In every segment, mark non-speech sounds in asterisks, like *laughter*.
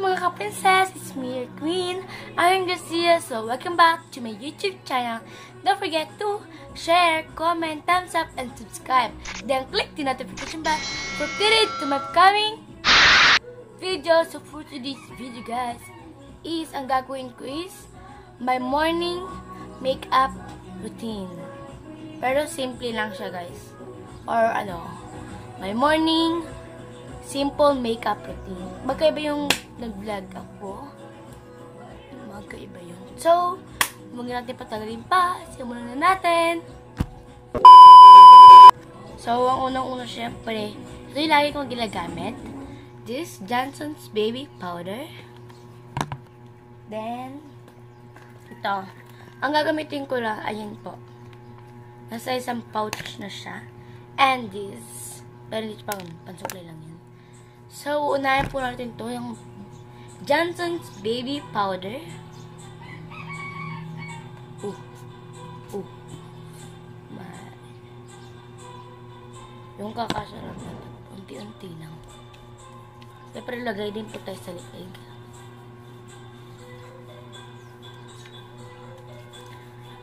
mga ka-princess? It's me, your queen, Iron Garcia. So, welcome back to my YouTube channel. Don't forget to share, comment, thumbs up, and subscribe. Then, click the notification bell for updated to my upcoming video. So, for today's video, guys, is ang gagawin ko is my morning makeup routine. Pero, simple lang siya, guys. Or, ano, my morning simple makeup routine. Magkaiba yung nag-vlog ako. Magkaiba yun. So, huwag natin patagalin pa. Simulan na natin. So, ang unang-una syempre, ito yung lagi kong ginagamit. This Johnson's Baby Powder. Then, ito. Ang gagamitin ko lang, ayan po. Nasa isang pouch na siya. And this, pero dito pang pansuklay lang yan. So, unahin po natin to yung Johnson's Baby Powder. Uh. Uh. Ma yung kakasarap na. Unti-unti lang. Siyempre, lagay din po tayo sa liig.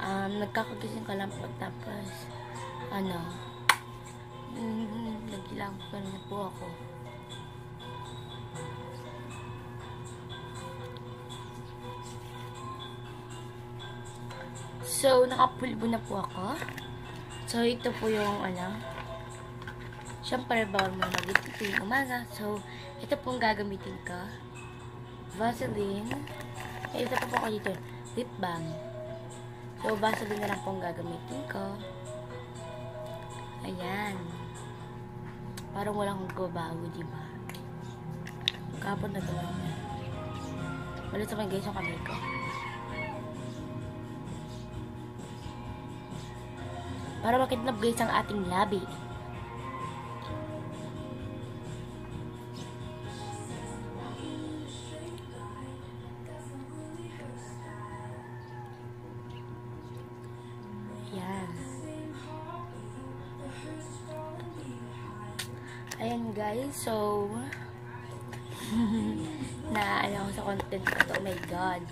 Um, nagkakagising ka lang po tapos ano mm, nagilang pa na po ako. So, nakapulbo na po ako. So, ito po yung, ano, syempre, bawal mo mag ito yung umaga. So, ito pong gagamitin ko. Vaseline. Eh, ito po po ako dito. Lip balm. So, Vaseline na lang pong gagamitin ko. Ayan. Parang walang bago, di ba? Kapon na niya. Malit sa mga guys yung kamay ko. Para makidnap guys ang ating labi. Yan. Ayan guys, so *laughs* na ano sa content ko to. Oh my god.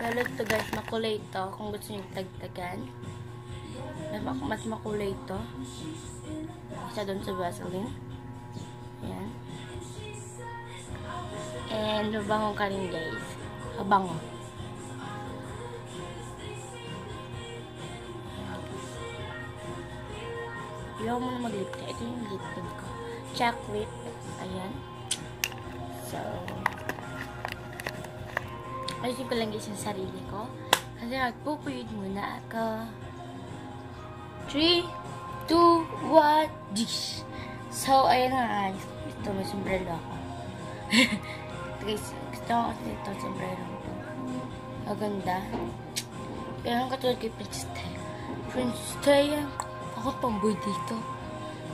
Pero ito guys, makulay ito kung gusto nyo tagtagan mas, mas makulay ito. Isa doon sa Vaseline. Ayan. And mabango ka rin guys. Mabango. Ayaw mo na mag-lip tint. Ito yung lip tint ko. Chocolate. Ayan. So, ayusin ko lang guys yung sarili ko. Kasi nagpupuyod muna ako. 3, 2, 1, dish. So, ayan nga guys. Ito, may sombrero ako. *laughs* guys, gusto ko kasi ito, sombrero ko. Maganda. Pero ang katulad kay Princess Taya. Princess Taya, ako tomboy dito.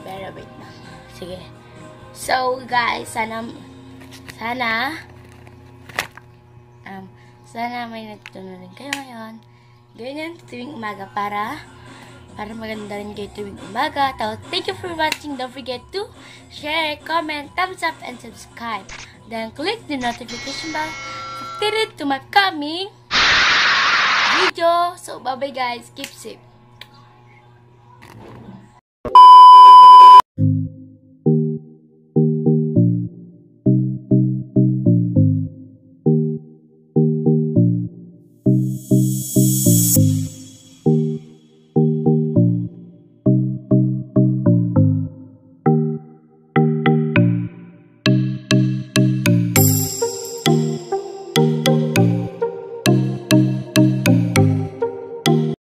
Pero wait na. Sige. So, guys, sana, sana, um, sana may natutunan kayo ngayon. Ganyan tuwing umaga para para maganda rin kayo tuwing umaga. Thank you for watching. Don't forget to share, comment, thumbs up, and subscribe. Then, click the notification bell updated to my coming video. So, bye-bye guys. Keep safe.